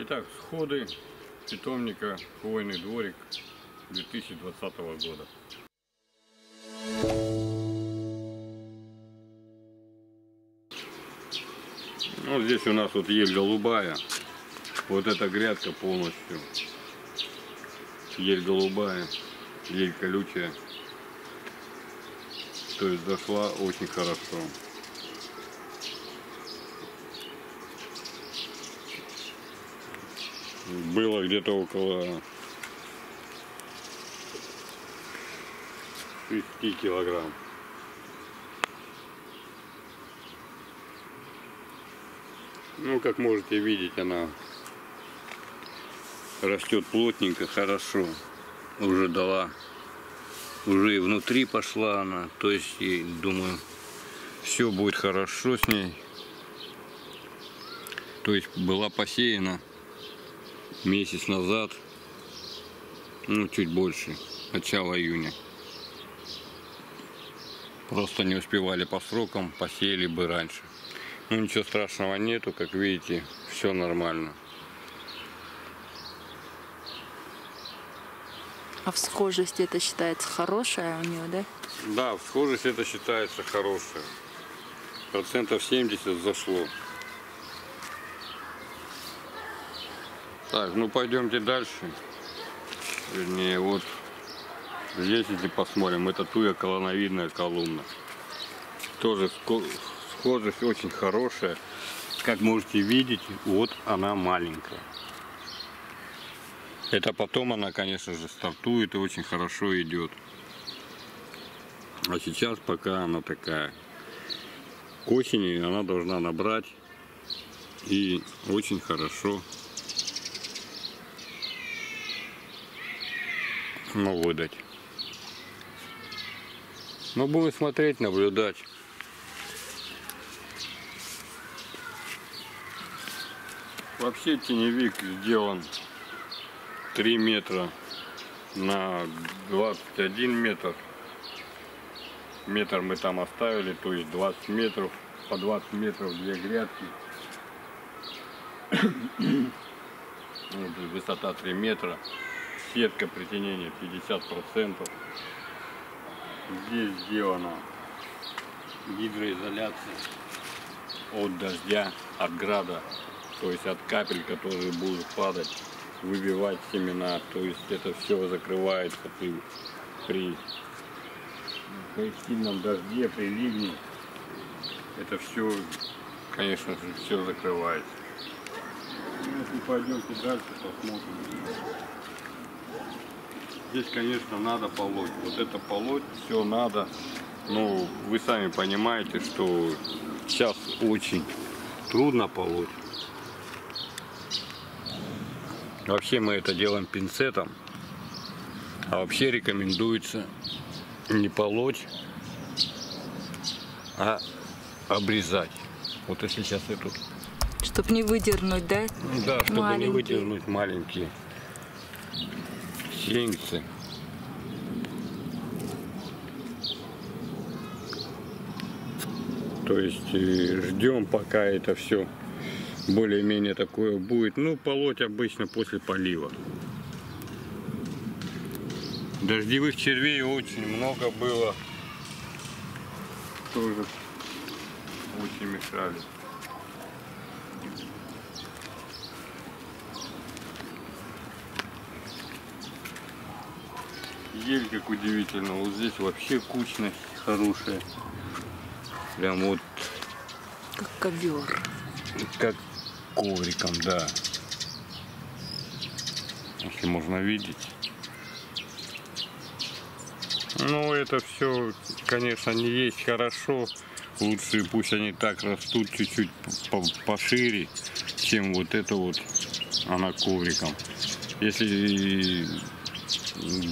Итак, сходы питомника «Хвойный дворик» 2020 года. Ну, здесь у нас вот ель голубая. Вот эта грядка полностью. Ель голубая, ель колючая. То есть зашла очень хорошо. Было где-то около 6 килограмм. Ну, как можете видеть, она растет плотненько, хорошо. Уже дала, уже и внутри пошла она. То есть, и, думаю, все будет хорошо с ней. То есть, была посеяна месяц назад, ну, чуть больше, начало июня. Просто не успевали по срокам, посеяли бы раньше. Ну ничего страшного нету, как видите, все нормально. А всхожесть это считается хорошая у нее, да? Да, всхожесть это считается хорошая. Процентов 70 зашло. Так, ну пойдемте дальше. Вернее, вот здесь, если посмотрим, это туя колоновидная колумна. Тоже схожесть очень хорошая. Как можете видеть, вот она маленькая. Это потом она, конечно же, стартует и очень хорошо идет. А сейчас пока она такая. К осени она должна набрать и очень хорошо ну, выдать. Но будем смотреть, наблюдать. Вообще теневик сделан 3 метра на 21 метр. Метр мы там оставили, то есть 20 метров, по 20 метров две грядки. Вот, высота 3 метра. Сетка притянения 50%. Здесь сделана гидроизоляция от дождя, от града то есть от капель, которые будут падать, выбивать семена, то есть это все закрывается при, при сильном дожде, при ливне, это все, конечно же, все закрывается. Ну, если пойдемте дальше, посмотрим. Здесь, конечно, надо полоть. Вот это полоть, все надо. Ну, вы сами понимаете, что сейчас очень трудно полоть. Вообще мы это делаем пинцетом. А вообще рекомендуется не полоть, а обрезать. Вот если сейчас эту... Чтобы не выдернуть, да? Да, чтобы маленькие. не выдернуть маленькие сеньцы. То есть э, ждем, пока это все более-менее такое будет. Ну, полоть обычно после полива. Дождевых червей очень много было. Тоже очень мешали. Ель как удивительно. Вот здесь вообще кучность хорошая. Прям вот как ковер. Как ковриком, да. Если можно видеть. Ну, это все, конечно, не есть хорошо. Лучше пусть они так растут чуть-чуть пошире, чем вот это вот она ковриком. Если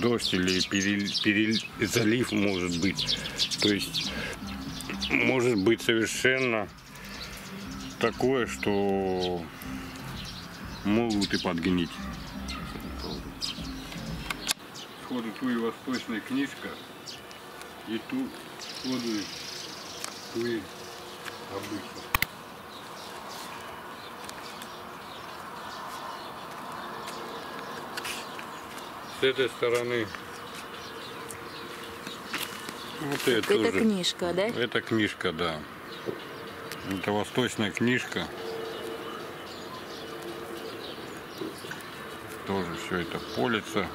дождь или перел, перел, залив может быть, то есть может быть совершенно такое, что могут и подгнить. Сходу туи восточная книжка и тут сходу туи обычно. С этой стороны. Вот это, Это тоже. книжка, да? Это книжка, да. Это восточная книжка. Тоже все это полится.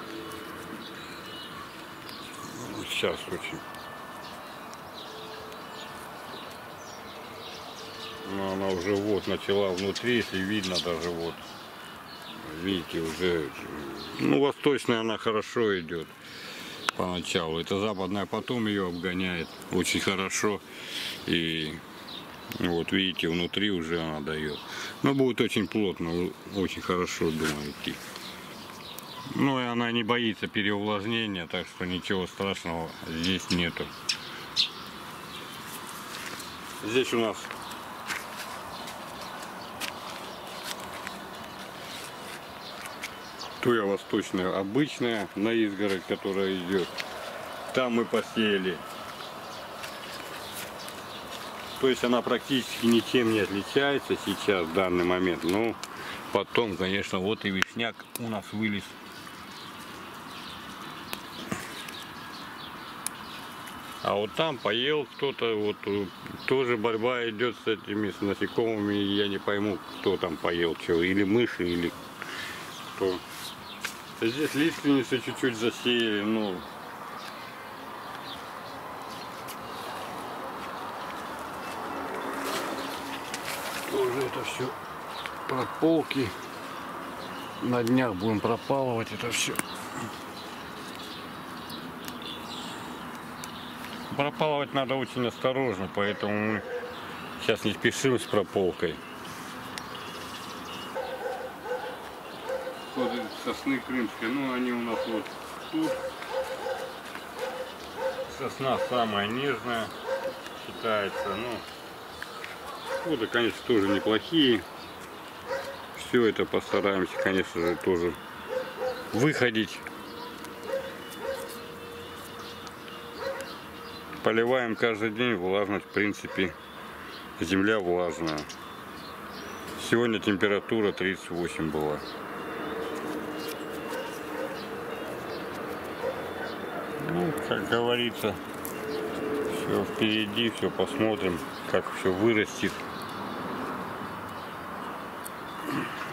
Сейчас очень. Но она уже вот начала внутри, если видно даже вот. Видите, уже, ну, восточная она хорошо идет поначалу. Это западная, потом ее обгоняет очень хорошо. И вот видите, внутри уже она дает. Но будет очень плотно, очень хорошо, думаю, идти. Ну и она не боится переувлажнения, так что ничего страшного здесь нету. Здесь у нас туя восточная обычная на изгородь, которая идет. Там мы посеяли. То есть она практически ничем не отличается сейчас в данный момент. Но потом, конечно, вот и вишняк у нас вылез. А вот там поел кто-то, вот э, тоже борьба идет с этими с насекомыми, я не пойму, кто там поел чего, или мыши, или кто. Здесь лиственницы чуть-чуть засеяли, ну. Тоже это все прополки. На днях будем пропалывать это все. Пропалывать надо очень осторожно, поэтому мы сейчас не спешим с прополкой. Эти сосны крымские, ну они у нас вот тут. Сосна самая нежная считается, ну. Вот, конечно, тоже неплохие. Все это постараемся, конечно же, тоже выходить. Поливаем каждый день, влажность, в принципе, земля влажная. Сегодня температура 38 была. Ну, как говорится, все впереди, все посмотрим, как все вырастет.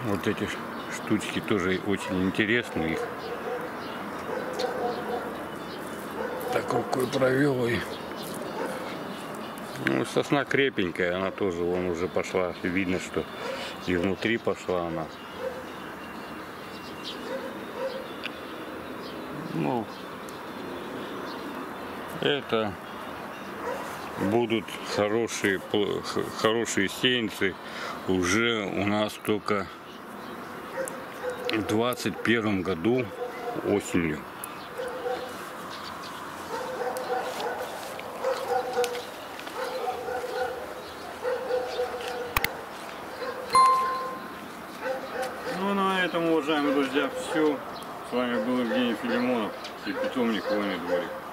Вот эти штучки тоже очень интересны их. Так рукой провел и... Ну, сосна крепенькая, она тоже вон уже пошла. Видно, что и внутри пошла она. Ну, это будут хорошие, хорошие сеянцы уже у нас только в 21 году осенью. Ну, на этом, уважаемые друзья, все. С вами был Евгений Филимонов и питомник Войный дворик.